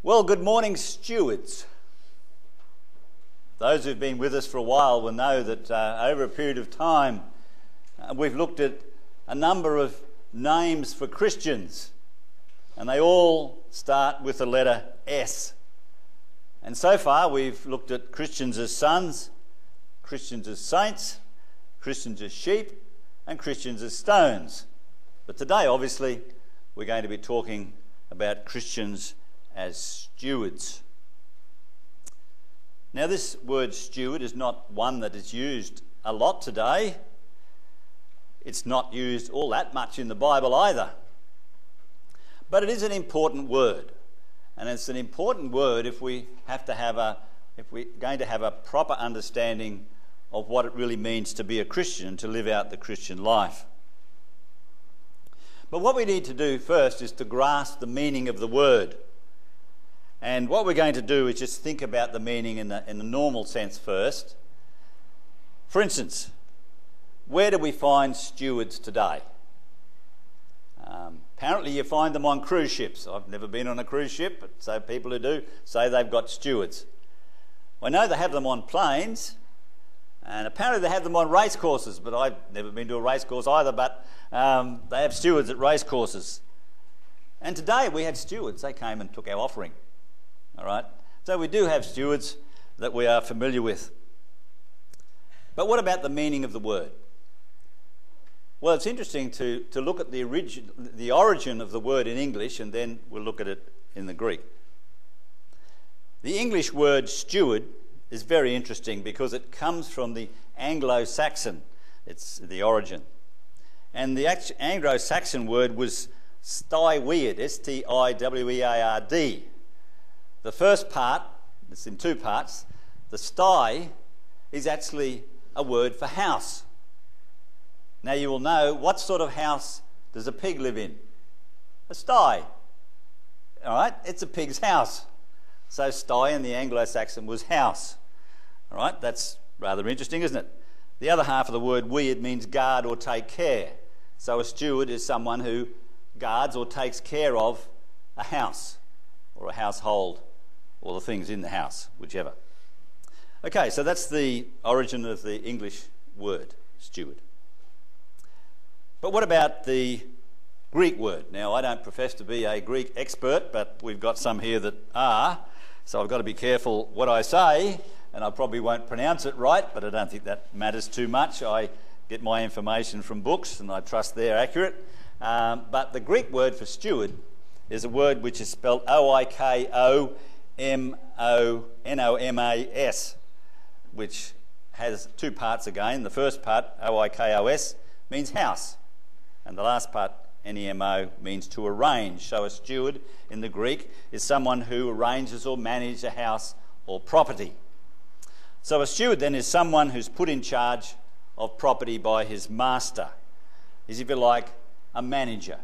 Well, good morning, stewards. Those who've been with us for a while will know that uh, over a period of time, uh, we've looked at a number of names for Christians, and they all start with the letter S. And so far, we've looked at Christians as sons, Christians as saints, Christians as sheep, and Christians as stones. But today, obviously, we're going to be talking about Christians as stewards. Now, this word steward is not one that is used a lot today. It's not used all that much in the Bible either. But it is an important word. And it's an important word if we have to have a if we're going to have a proper understanding of what it really means to be a Christian, to live out the Christian life. But what we need to do first is to grasp the meaning of the word. And what we're going to do is just think about the meaning in the, in the normal sense first. For instance, where do we find stewards today? Um, apparently, you find them on cruise ships. I've never been on a cruise ship, but so people who do say they've got stewards. I know they have them on planes, and apparently they have them on race courses, but I've never been to a race course either. But um, they have stewards at race courses. And today we had stewards. They came and took our offering. All right? So we do have stewards that we are familiar with. But what about the meaning of the word? Well, it's interesting to, to look at the, origin, the origin of the word in English and then we'll look at it in the Greek. The English word steward is very interesting because it comes from the Anglo Saxon, it's the origin. And the Anglo Saxon word was stiweard, S T I W E A R D. The first part, it's in two parts, the sty is actually a word for house. Now you will know what sort of house does a pig live in? A sty. All right, it's a pig's house. So sty in the Anglo-Saxon was house. All right, that's rather interesting, isn't it? The other half of the word weard means guard or take care. So a steward is someone who guards or takes care of a house or a household or the things in the house, whichever. Okay, so that's the origin of the English word, steward. But what about the Greek word? Now, I don't profess to be a Greek expert, but we've got some here that are, so I've got to be careful what I say, and I probably won't pronounce it right, but I don't think that matters too much. I get my information from books, and I trust they're accurate. Um, but the Greek word for steward is a word which is spelled O I K O M O N O M A S, which has two parts again. The first part, O I K O S, means house, and the last part, N E M O, means to arrange. So a steward in the Greek is someone who arranges or manages a house or property. So a steward then is someone who's put in charge of property by his master. Is, if you like, a manager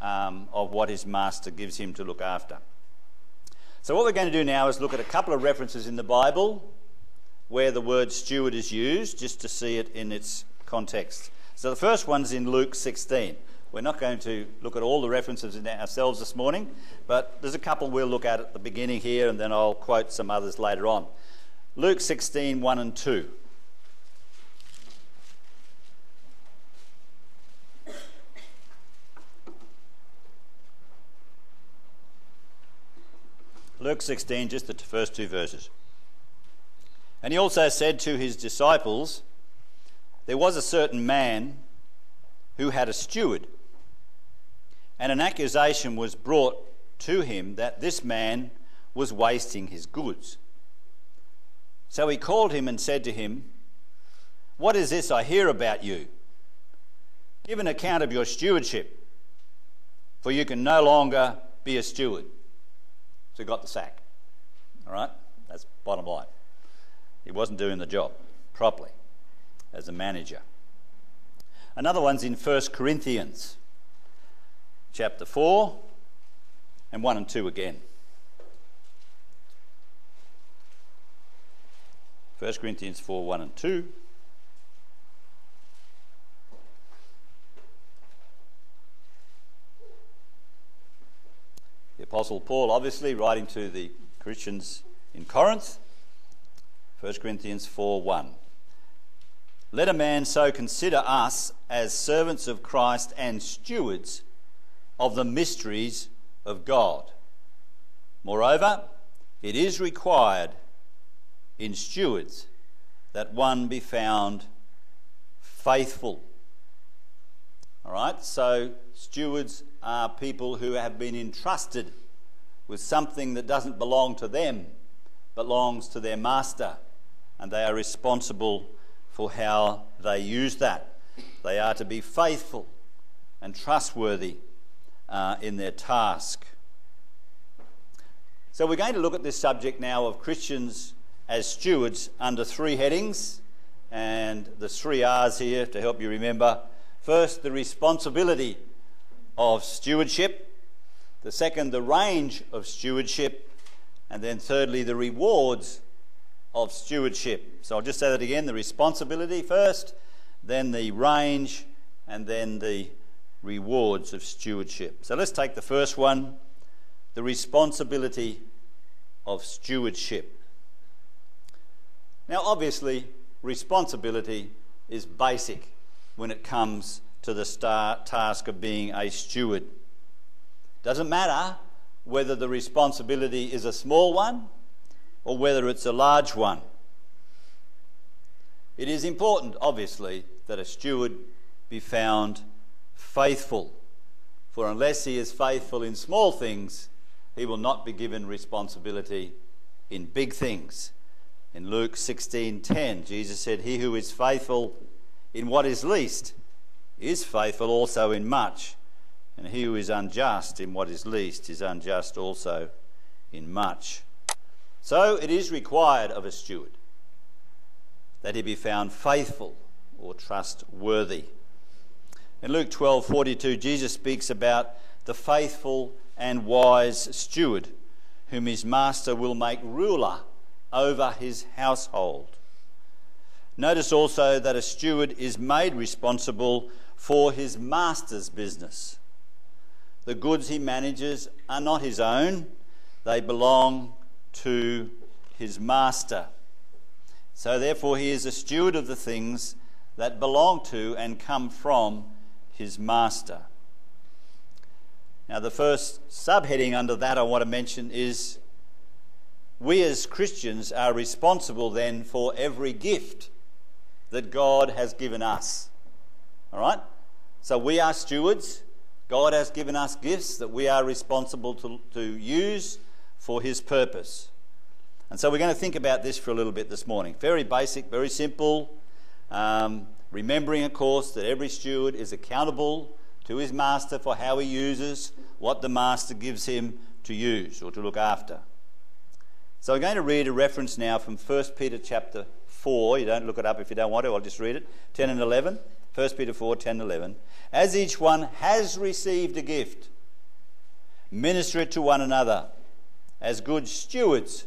um, of what his master gives him to look after. So, what we're going to do now is look at a couple of references in the Bible where the word steward is used, just to see it in its context. So, the first one's in Luke 16. We're not going to look at all the references in ourselves this morning, but there's a couple we'll look at at the beginning here, and then I'll quote some others later on. Luke 16, 1 and 2. Luke 16, just the first two verses. And he also said to his disciples, There was a certain man who had a steward, and an accusation was brought to him that this man was wasting his goods. So he called him and said to him, What is this I hear about you? Give an account of your stewardship, for you can no longer be a steward. So he got the sack. All right? That's bottom line. He wasn't doing the job properly as a manager. Another one's in 1 Corinthians chapter 4 and 1 and 2 again. 1 Corinthians 4 1 and 2. Apostle Paul, obviously, writing to the Christians in Corinth, 1 Corinthians 4 1. Let a man so consider us as servants of Christ and stewards of the mysteries of God. Moreover, it is required in stewards that one be found faithful. All right, so stewards are people who have been entrusted with something that doesn't belong to them, belongs to their master, and they are responsible for how they use that. They are to be faithful and trustworthy uh, in their task. So, we're going to look at this subject now of Christians as stewards under three headings, and there's three R's here to help you remember. First, the responsibility of stewardship. The second, the range of stewardship. And then, thirdly, the rewards of stewardship. So I'll just say that again the responsibility first, then the range, and then the rewards of stewardship. So let's take the first one the responsibility of stewardship. Now, obviously, responsibility is basic when it comes to the task of being a steward. Doesn't matter whether the responsibility is a small one or whether it's a large one. It is important, obviously, that a steward be found faithful. For unless he is faithful in small things, he will not be given responsibility in big things. In Luke 16:10, Jesus said, "He who is faithful in what is least is faithful also in much, and he who is unjust in what is least is unjust also in much." So it is required of a steward that he be found faithful or trustworthy. In Luke 12:42 Jesus speaks about the faithful and wise steward whom his master will make ruler over his household. Notice also that a steward is made responsible for his master's business. The goods he manages are not his own, they belong to his master. So, therefore, he is a steward of the things that belong to and come from his master. Now, the first subheading under that I want to mention is we as Christians are responsible then for every gift that God has given us. All right? So we are stewards. God has given us gifts that we are responsible to, to use for His purpose. And so we're going to think about this for a little bit this morning. Very basic, very simple. Um, remembering, of course, that every steward is accountable to his master for how he uses what the master gives him to use or to look after. So I'm going to read a reference now from 1 Peter chapter 4. You don't look it up if you don't want to, I'll just read it. 10 and 11. 1 Peter 4, 10 11. As each one has received a gift, minister it to one another as good stewards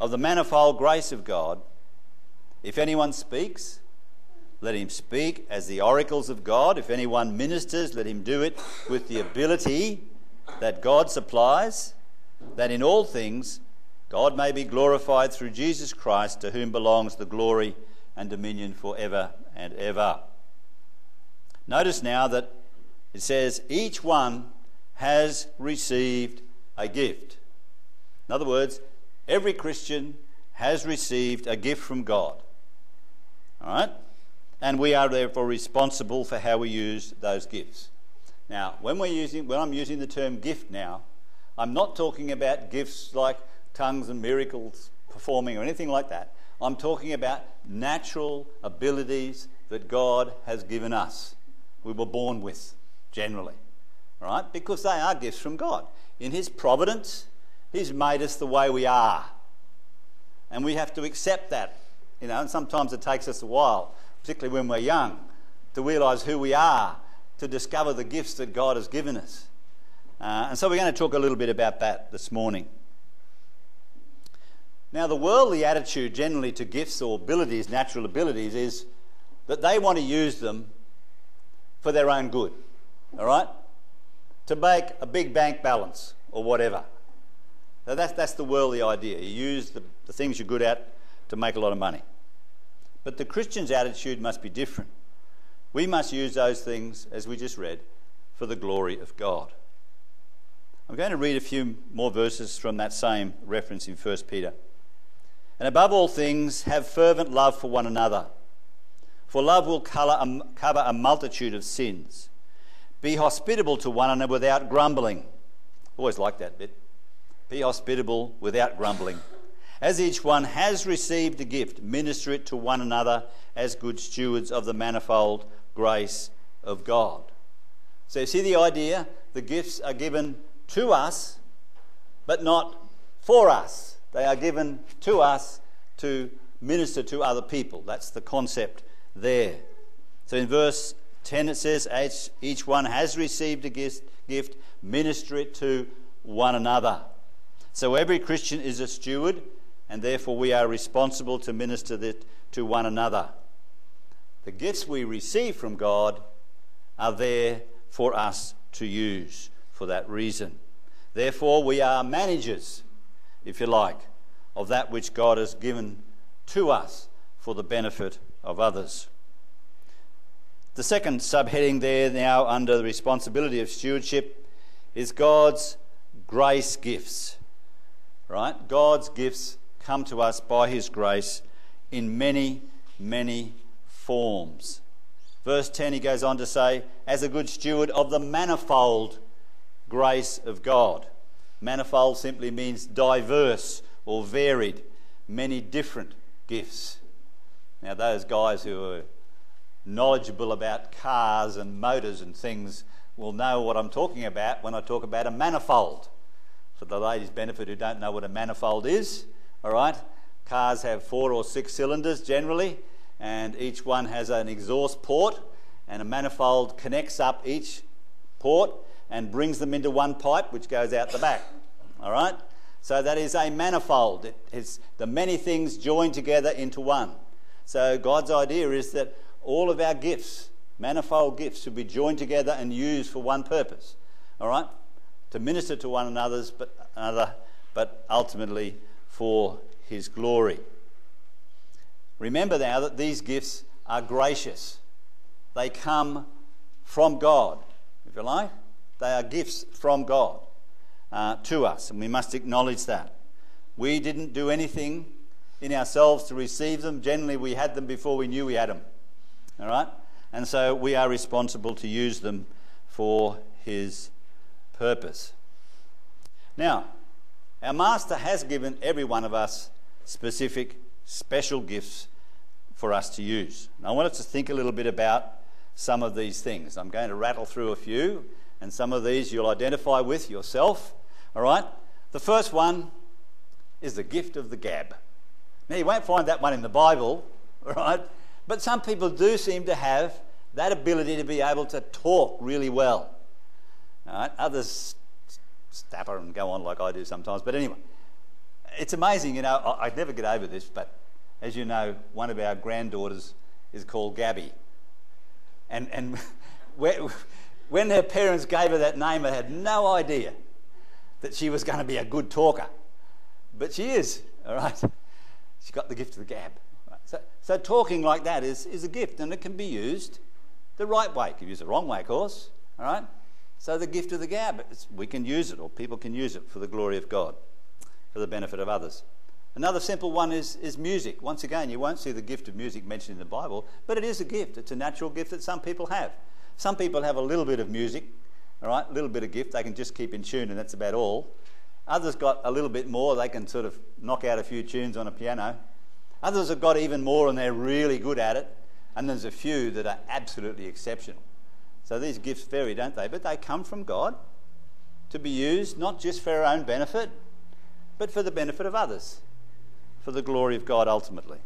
of the manifold grace of God. If anyone speaks, let him speak as the oracles of God. If anyone ministers, let him do it with the ability that God supplies, that in all things God may be glorified through Jesus Christ, to whom belongs the glory and dominion for ever and ever. Notice now that it says, each one has received a gift. In other words, every Christian has received a gift from God. All right? and we are therefore responsible for how we use those gifts. Now, when we're using, when I'm using the term gift now, I'm not talking about gifts like tongues and miracles performing or anything like that. I'm talking about natural abilities that God has given us. We were born with, generally, right? Because they are gifts from God. In His providence, He's made us the way we are, and we have to accept that. You know, and sometimes it takes us a while particularly when we're young, to realise who we are, to discover the gifts that God has given us. Uh, and so we're going to talk a little bit about that this morning. Now, the worldly attitude generally to gifts or abilities, natural abilities, is that they want to use them for their own good, all right? To make a big bank balance or whatever. Now that's, that's the worldly idea. You use the, the things you're good at to make a lot of money. But the Christian's attitude must be different. We must use those things, as we just read, for the glory of God. I'm going to read a few more verses from that same reference in 1 Peter. And above all things, have fervent love for one another, for love will cover a multitude of sins. Be hospitable to one another without grumbling. Always like that bit. Be hospitable without grumbling. As each one has received a gift, minister it to one another as good stewards of the manifold grace of God. So, you see the idea? The gifts are given to us, but not for us. They are given to us to minister to other people. That's the concept there. So, in verse 10, it says, Each one has received a gift, minister it to one another. So, every Christian is a steward and therefore we are responsible to minister that to one another. The gifts we receive from God are there for us to use for that reason. Therefore, we are managers, if you like, of that which God has given to us for the benefit of others. The second subheading there, now under the responsibility of stewardship, is God's grace gifts. Right? God's gifts come to us by his grace in many, many forms. Verse 10, he goes on to say, as a good steward of the manifold grace of God. Manifold simply means diverse or varied, many different gifts. Now, those guys who are knowledgeable about cars and motors and things will know what I'm talking about when I talk about a manifold. For the ladies' benefit who don't know what a manifold is, all right? Cars have four or six cylinders generally, and each one has an exhaust port, and a manifold connects up each port and brings them into one pipe which goes out the back. All right? So that is a manifold. It is the many things joined together into one. So God's idea is that all of our gifts, manifold gifts, should be joined together and used for one purpose. All right? To minister to one another's, but another, but ultimately for his glory. Remember now that these gifts are gracious. They come from God, if you like. They are gifts from God uh, to us, and we must acknowledge that. We didn't do anything in ourselves to receive them. Generally, we had them before we knew we had them. All right? And so we are responsible to use them for His purpose. Now, our Master has given every one of us specific, special gifts for us to use. And I want us to think a little bit about some of these things. I'm going to rattle through a few, and some of these you'll identify with yourself. All right? The first one is the gift of the gab. Now, you won't find that one in the Bible, right? But some people do seem to have that ability to be able to talk really well. Others stapper and go on like I do sometimes. But anyway, it's amazing, you know, I, would never get over this, but as you know, one of our granddaughters is called Gabby. And, and when her parents gave her that name, I had no idea that she was going to be a good talker. But she is, all right? She's got the gift of the gab. So, so talking like that is, is a gift, and it can be used the right way. You can use used the wrong way, of course, all right? So the gift of the gab, we can use it, or people can use it for the glory of God, for the benefit of others. Another simple one is, is music. Once again, you won't see the gift of music mentioned in the Bible, but it is a gift. It's a natural gift that some people have. Some people have a little bit of music, all right, a little bit of gift. They can just keep in tune, and that's about all. Others got a little bit more. They can sort of knock out a few tunes on a piano. Others have got even more, and they're really good at it. And there's a few that are absolutely exceptional. So these gifts vary, don't they? But they come from God to be used not just for our own benefit, but for the benefit of others, for the glory of God ultimately.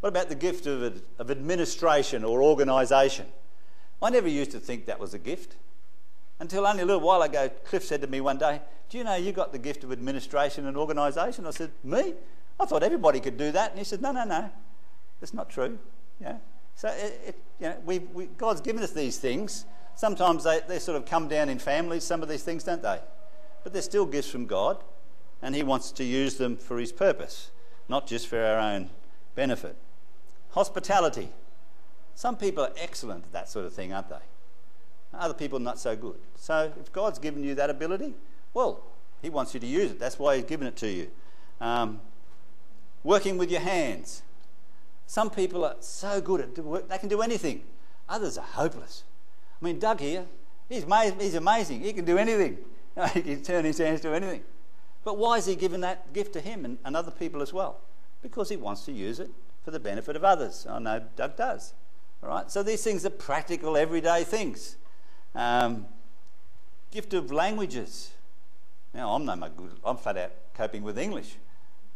What about the gift of, of administration or organisation? I never used to think that was a gift until only a little while ago. Cliff said to me one day, Do you know you got the gift of administration and organisation? I said, Me? I thought everybody could do that. And he said, No, no, no. That's not true. Yeah. So it, it, you know, we, we, God's given us these things. Sometimes they, they sort of come down in families, some of these things, don't they? but they're still gifts from God, and He wants to use them for His purpose, not just for our own benefit. Hospitality. Some people are excellent at that sort of thing, aren't they? Other people not so good. So if God's given you that ability, well, He wants you to use it. That's why He's given it to you. Um, working with your hands. Some people are so good at work, they can do anything. Others are hopeless. I mean, Doug here, he's, he's amazing. He can do anything. he can turn his hands to anything. But why is he given that gift to him and, and other people as well? Because he wants to use it for the benefit of others. I know Doug does. All right? So these things are practical, everyday things. Um, gift of languages. Now, I'm no good. I'm flat out coping with English.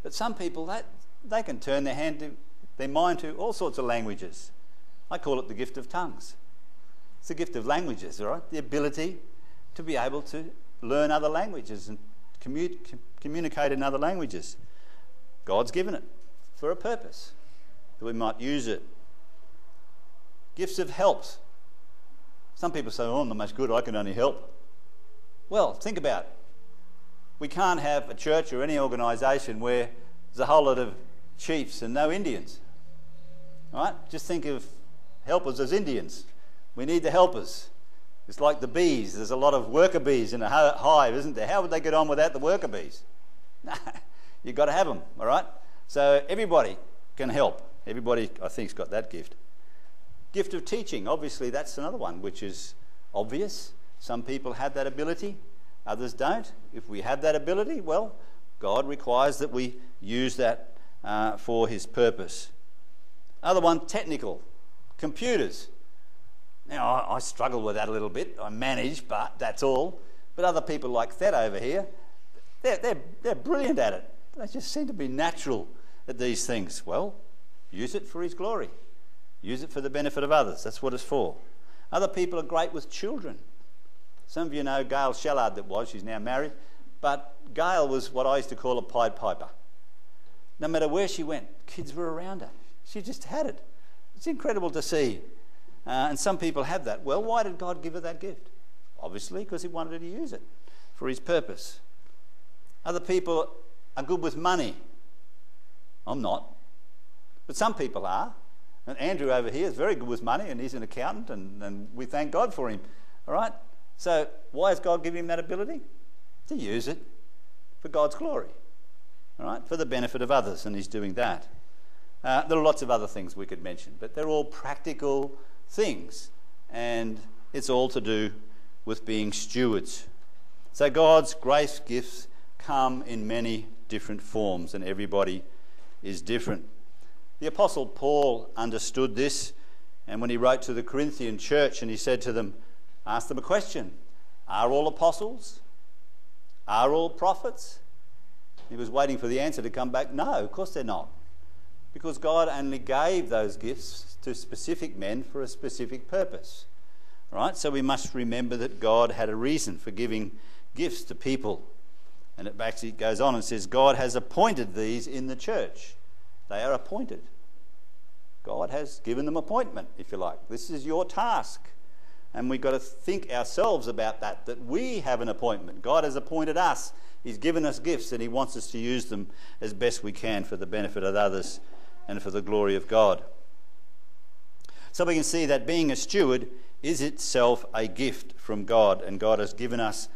But some people, that, they can turn their, hand to, their mind to all sorts of languages. I call it the gift of tongues. It's the gift of languages, all right? The ability to be able to learn other languages and commu- communicate in other languages. God's given it for a purpose, that we might use it. Gifts of helps. Some people say, oh, I'm the most good, I can only help. Well, think about it. We can't have a church or any organisation where there's a whole lot of chiefs and no Indians. Right? Just think of helpers as Indians. We need the helpers. It's like the bees. There's a lot of worker bees in a hive, isn't there? How would they get on without the worker bees? You've got to have them, all right? So everybody can help. Everybody, I think, has got that gift. Gift of teaching, obviously, that's another one which is obvious. Some people have that ability, others don't. If we have that ability, well, God requires that we use that uh, for His purpose. Other one, technical, computers. Now, I, I struggle with that a little bit. I manage, but that's all. But other people like that over here, they're, they're, they're brilliant at it. They just seem to be natural at these things. Well, use it for His glory. Use it for the benefit of others. That's what it's for. Other people are great with children. Some of you know Gail Shellard that was, she's now married. But Gail was what I used to call a Pied Piper. No matter where she went, kids were around her. She just had it. It's incredible to see. Uh, and some people have that. Well, why did God give her that gift? Obviously, because He wanted her to use it for His purpose. Other people are good with money. I'm not. But some people are. And Andrew over here is very good with money and he's an accountant and, and we thank God for him. All right? So, why has God given him that ability? To use it for God's glory. All right? For the benefit of others, and he's doing that. Uh, there are lots of other things we could mention, but they're all practical things, and it's all to do with being stewards. So, God's grace gifts come in many different forms, and everybody is different. The Apostle Paul understood this, and when he wrote to the Corinthian church and he said to them, Ask them a question Are all apostles? Are all prophets? He was waiting for the answer to come back. No, of course they're not. Because God only gave those gifts to specific men for a specific purpose. Right? So we must remember that God had a reason for giving gifts to people. And it actually goes on and says, God has appointed these in the church. They are appointed. God has given them appointment, if you like. This is your task. And we've got to think ourselves about that, that we have an appointment. God has appointed us. He's given us gifts and He wants us to use them as best we can for the benefit of others and for the glory of God. So we can see that being a steward is itself a gift from God, and God has given us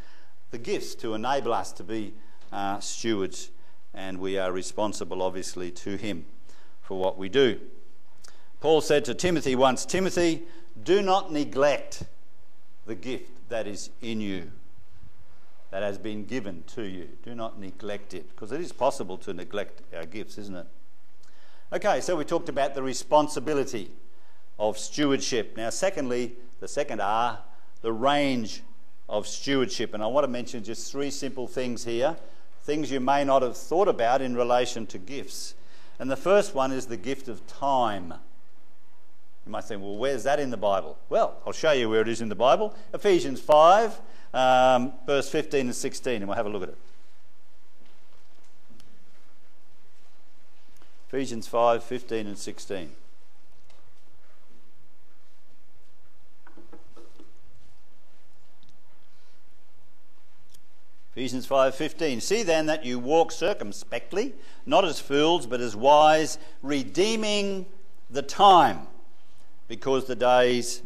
the gifts to enable us to be uh, stewards, and we are responsible, obviously, to Him for what we do. Paul said to Timothy once Timothy, do not neglect the gift that is in you, that has been given to you. Do not neglect it, because it is possible to neglect our gifts, isn't it? Okay, so we talked about the responsibility of stewardship. Now, secondly, the second R, the range of stewardship. And I want to mention just three simple things here, things you may not have thought about in relation to gifts. And the first one is the gift of time. You might think, well, where's that in the Bible? Well, I'll show you where it is in the Bible. Ephesians 5, um, verse 15 and 16, and we'll have a look at it. Ephesians 5, 15 and 16. Ephesians 5:15 See then that you walk circumspectly not as fools but as wise redeeming the time because the days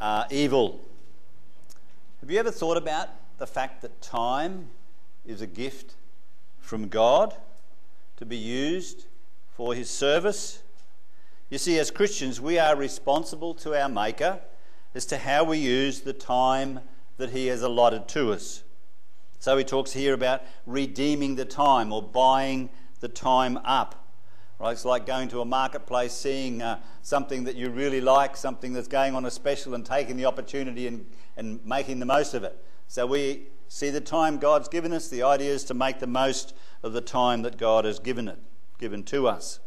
are evil. Have you ever thought about the fact that time is a gift from God to be used for his service? You see, as Christians, we are responsible to our Maker as to how we use the time that he has allotted to us. So he talks here about redeeming the time or buying the time up. Right? It's like going to a marketplace, seeing uh, something that you really like, something that's going on a special, and taking the opportunity and, and making the most of it. So we see the time God's given us. The idea is to make the most of the time that God has given it, given to us.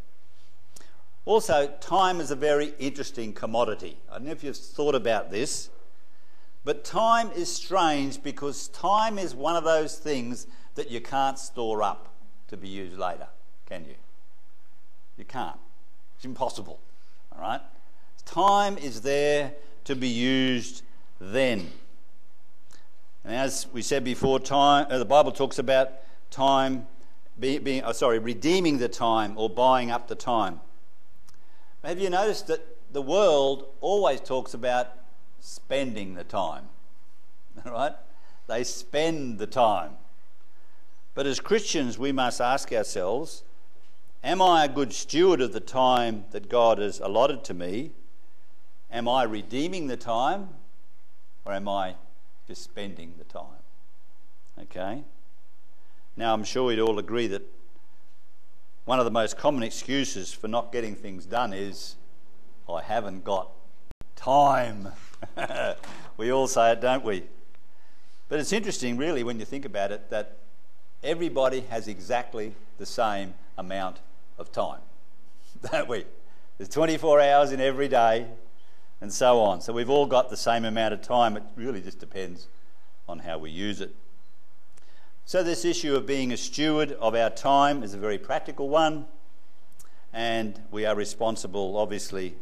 Also, time is a very interesting commodity. I don't know if you've thought about this. But time is strange because time is one of those things that you can't store up to be used later, can you? You can't. It's impossible. All right? Time is there to be used then. And as we said before, time uh, the Bible talks about time being, being oh, sorry, redeeming the time or buying up the time. Have you noticed that the world always talks about spending the time. All right? They spend the time. But as Christians, we must ask ourselves Am I a good steward of the time that God has allotted to me? Am I redeeming the time? Or am I just spending the time? Okay? Now, I'm sure we'd all agree that one of the most common excuses for not getting things done is, I haven't got time. we all say it, don't we? But it's interesting, really, when you think about it, that everybody has exactly the same amount of time, don't we? There's 24 hours in every day, and so on. So we've all got the same amount of time. It really just depends on how we use it. So, this issue of being a steward of our time is a very practical one, and we are responsible, obviously,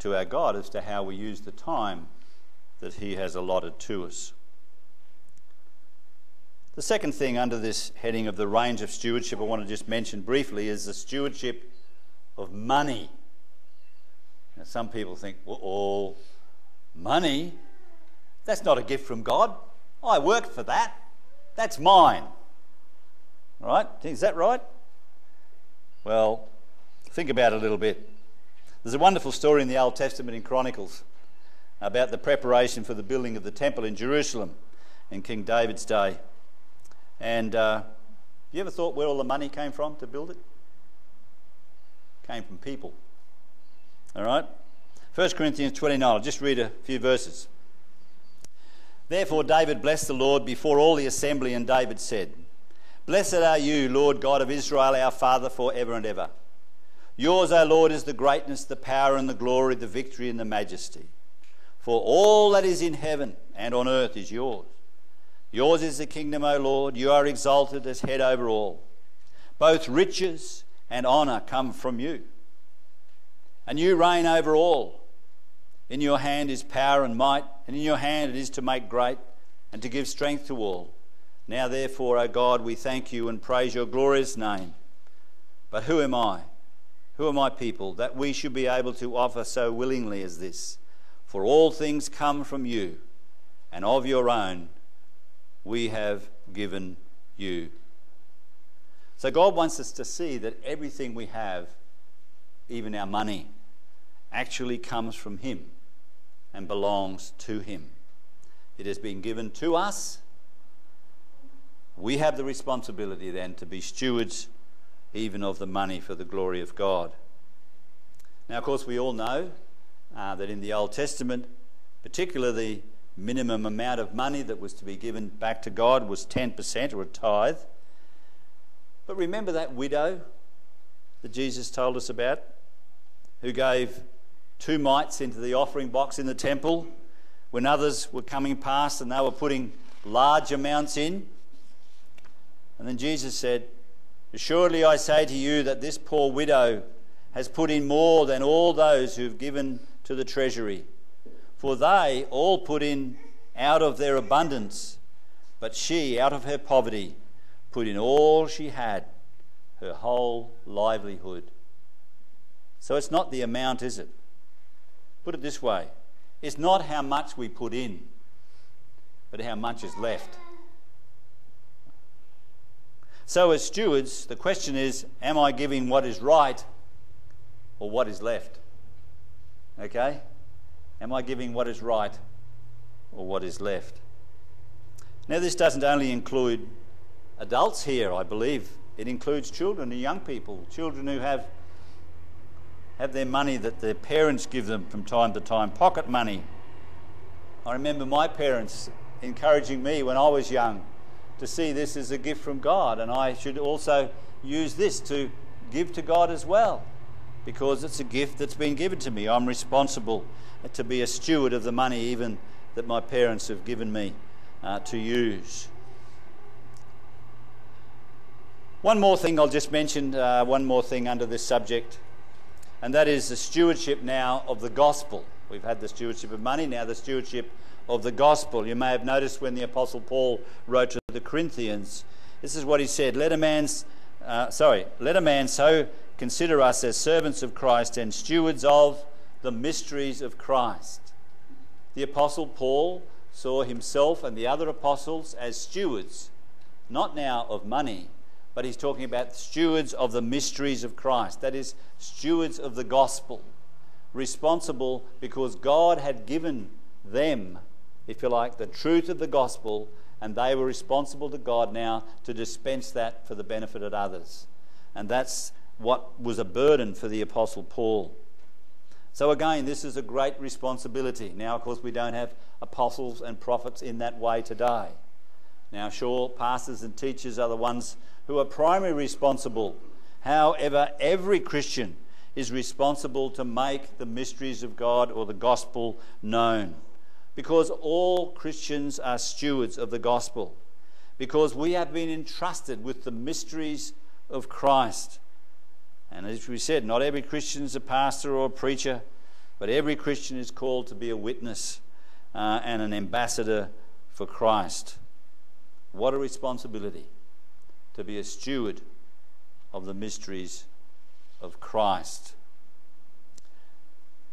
to our God as to how we use the time that He has allotted to us. The second thing under this heading of the range of stewardship I want to just mention briefly is the stewardship of money. Now, some people think, well, oh, money? That's not a gift from God. I worked for that. That's mine. Right? Is that right? Well, think about it a little bit. There's a wonderful story in the Old Testament in Chronicles about the preparation for the building of the temple in Jerusalem in King David's day. And uh, you ever thought where all the money came from to build it? Came from people. All right? 1 Corinthians 29, I'll just read a few verses. Therefore, David blessed the Lord before all the assembly, and David said, Blessed are you, Lord God of Israel, our Father, for ever and ever. Yours, O Lord, is the greatness, the power, and the glory, the victory, and the majesty. For all that is in heaven and on earth is yours. Yours is the kingdom, O Lord. You are exalted as head over all. Both riches and honour come from you. And you reign over all. In your hand is power and might, and in your hand it is to make great and to give strength to all. Now, therefore, O God, we thank you and praise your glorious name. But who am I? Who are my people that we should be able to offer so willingly as this? For all things come from you, and of your own we have given you. So God wants us to see that everything we have, even our money, actually comes from Him and belongs to Him. It has been given to us. We have the responsibility then to be stewards even of the money for the glory of God. Now, of course, we all know uh, that in the Old Testament, particularly the minimum amount of money that was to be given back to God was 10% or a tithe. But remember that widow that Jesus told us about, who gave two mites into the offering box in the temple when others were coming past and they were putting large amounts in. And then Jesus said, Assuredly, I say to you that this poor widow has put in more than all those who have given to the treasury. For they all put in out of their abundance, But she, out of her poverty, put in all she had, her whole livelihood. So it's not the amount, is it? Put it this way it's not how much we put in, but how much is left. So, as stewards, the question is am I giving what is right or what is left? Okay? Am I giving what is right or what is left? Now, this doesn't only include adults here, I believe. It includes children and young people, children who have, have their money that their parents give them from time to time, pocket money. I remember my parents encouraging me when I was young to see this as a gift from God, and I should also use this to give to God as well, because it's a gift that's been given to me. I'm responsible to be a steward of the money, even that my parents have given me uh, to use. One more thing I'll just mention, uh, one more thing under this subject, and that is the stewardship now of the gospel. We've had the stewardship of money, now the stewardship of the gospel. You may have noticed when the Apostle Paul wrote to the Corinthians, this is what he said Let a man, uh, sorry, let a man so consider us as servants of Christ and stewards of the mysteries of Christ. The Apostle Paul saw himself and the other apostles as stewards, not now of money, but he's talking about stewards of the mysteries of Christ. That is, stewards of the gospel, responsible because God had given them if you like, the truth of the gospel, and they were responsible to God now to dispense that for the benefit of others. And that's what was a burden for the Apostle Paul. So, again, this is a great responsibility. Now, of course, we don't have apostles and prophets in that way today. Now, sure, pastors and teachers are the ones who are primarily responsible. However, every Christian is responsible to make the mysteries of God or the gospel known because all Christians are stewards of the gospel, because we have been entrusted with the mysteries of Christ. And as we said, not every Christian is a pastor or a preacher, but every Christian is called to be a witness uh, and an ambassador for Christ. What a responsibility to be a steward of the mysteries of Christ.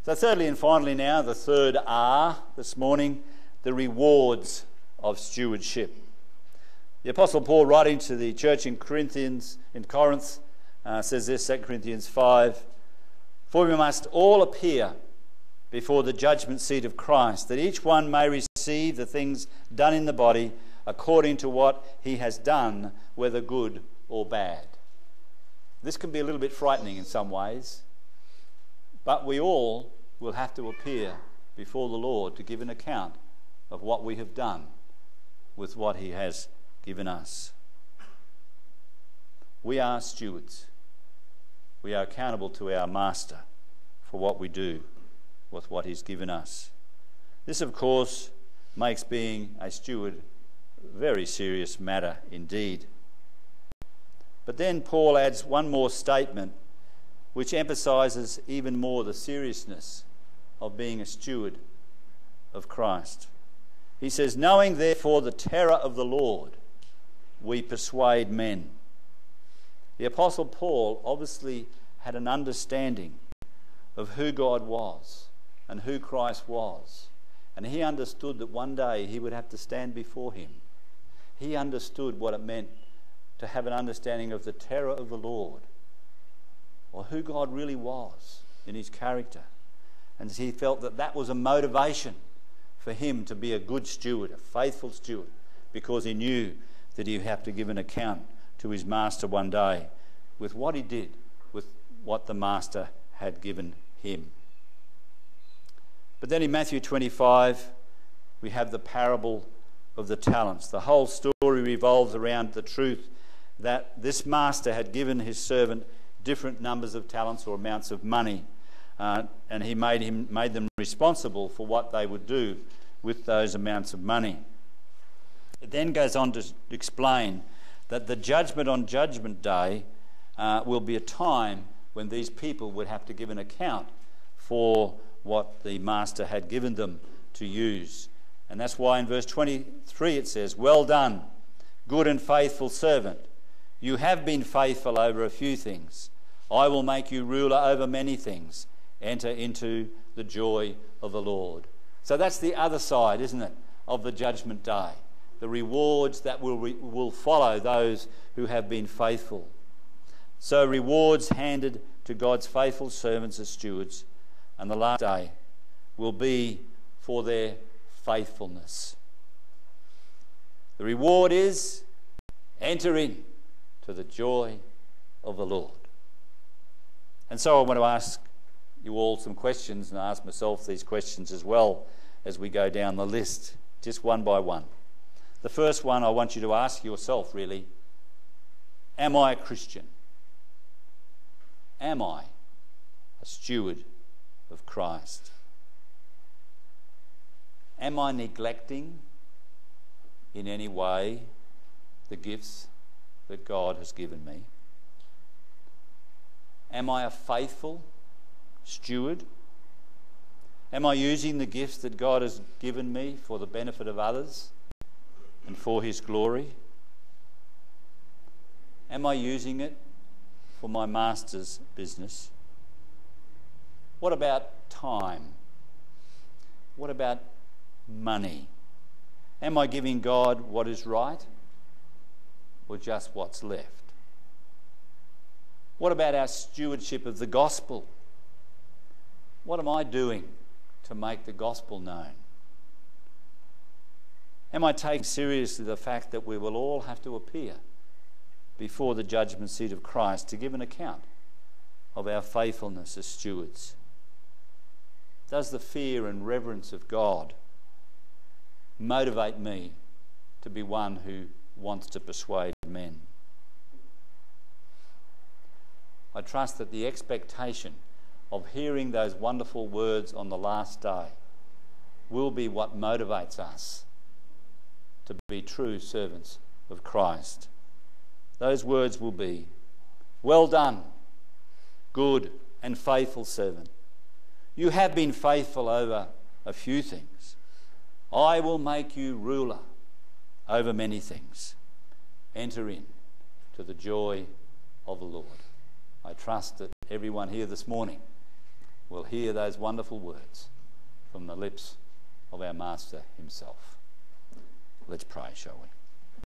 So, thirdly and finally, now, the third R this morning the rewards of stewardship. The Apostle Paul, writing to the church in Corinthians, in Corinth, uh, says this, 2 Corinthians 5 For we must all appear before the judgment seat of Christ, that each one may receive the things done in the body according to what he has done, whether good or bad. This can be a little bit frightening in some ways, but we all will have to appear before the Lord to give an account of what we have done with what He has given us. We are stewards. We are accountable to our Master for what we do with what He's given us. This, of course, makes being a steward a very serious matter indeed. But then Paul adds one more statement which emphasizes even more the seriousness of being a steward of Christ. He says, Knowing therefore the terror of the Lord, we persuade men. The Apostle Paul obviously had an understanding of who God was and who Christ was. And he understood that one day he would have to stand before him. He understood what it meant to have an understanding of the terror of the Lord or who God really was in his character. And he felt that that was a motivation for him to be a good steward, a faithful steward, because he knew that he'd have to give an account to his master one day with what he did, with what the master had given him. But then in Matthew 25, we have the parable of the talents. The whole story revolves around the truth that this master had given his servant different numbers of talents or amounts of money uh, and he made, him, made them responsible for what they would do with those amounts of money. It then goes on to explain that the judgment on Judgment Day uh, will be a time when these people would have to give an account for what the master had given them to use And that's why in verse 23 it says, Well done, good and faithful servant. You have been faithful over a few things. I will make you ruler over many things. Enter into the joy of the Lord. So that's the other side, isn't it, of the judgment day. The rewards that will, re- will follow those who have been faithful. So, rewards handed to God's faithful servants as stewards, and the last day will be for their faithfulness. The reward is enter in to the joy of the Lord. And so I want to ask you all some questions and ask myself these questions as well as we go down the list, just one by one. The first one I want you to ask yourself really Am I a Christian? Am I a steward of Christ? Am I neglecting in any way the gifts that God has given me? Am I a faithful steward? Am I using the gifts that God has given me for the benefit of others and for His glory? Am I using it for my master's business? What about time? What about money? Am I giving God what is right or just what's left? What about our stewardship of the gospel? What am I doing to make the gospel known? Am I taking seriously the fact that we will all have to appear before the judgment seat of Christ to give an account of our faithfulness as stewards? Does the fear and reverence of God motivate me to be one who wants to persuade men? I trust that the expectation of hearing those wonderful words on the last day will be what motivates us to be true servants of Christ. Those words will be Well done, good and faithful servant. You have been faithful over a few things. I will make you ruler over many things. Enter in to the joy of the Lord. I trust that everyone here this morning will hear those wonderful words from the lips of our Master himself. Let's pray, shall we?